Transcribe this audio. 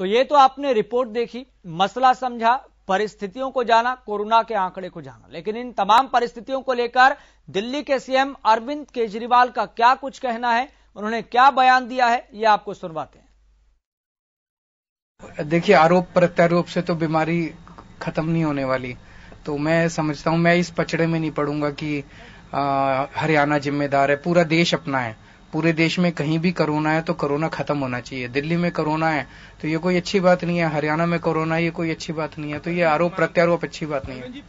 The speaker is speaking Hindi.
तो ये तो आपने रिपोर्ट देखी, मसला समझा, परिस्थितियों को जाना, कोरोना के आंकड़े को जाना। लेकिन इन तमाम परिस्थितियों को लेकर दिल्ली के सीएम अरविंद केजरीवाल का क्या कुछ कहना है, उन्होंने क्या बयान दिया है, ये आपको सुनवाते हैं। देखिए, आरोप प्रत्यारोप से तो बीमारी खत्म नहीं होने वाली। तो मैं समझता हूँ, मैं इस पचड़े में नहीं पड़ूँगा कि हरियाणा जिम्मेदार है, पूरा देश अपना है। पूरे देश में कहीं भी कोरोना है तो कोरोना खत्म होना चाहिए। दिल्ली में कोरोना है तो ये कोई अच्छी बात नहीं है, हरियाणा में कोरोना ये कोई अच्छी बात नहीं है। तो ये आरोप, प्रत्यारोप अच्छी बात नहीं है।